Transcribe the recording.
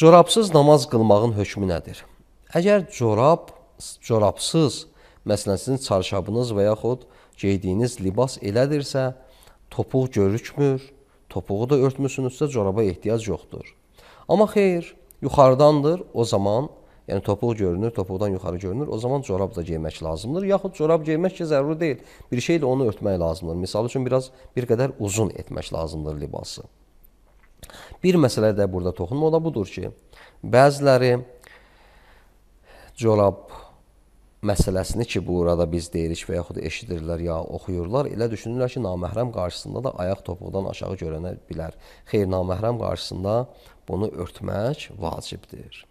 Corabsız namaz qılmağın hökmü nədir? Əgər corab corabsız, məsələn sizin çarşabınız və yaxud geydiyiniz libas elədirsə, topuq görükmür, topuğu da örtmüsünüzsə coraba ehtiyac yoxdur. Amma xeyr, yuxarıdandır, o zaman yəni topuq görünür, topuqdan yuxarı görünür, o zaman corab da geymək lazımdır. Yaxud corab geymək ki, zəruri deyil. Bir şeylə onu örtmək lazımdır. Məsəl üçün biraz bir qədər uzun etmək lazımdır libası. Bir məsələ də burada toxunma, o da budur ki, bəziləri corab məsələsini ki, burada biz deyirik və yaxud eşidirlər ya oxuyurlar, elə düşünürlər ki, naməhrəm qarşısında da ayaq topuqdan aşağı görənə bilər. Xeyr, naməhrəm qarşısında bunu örtmək vacibdir.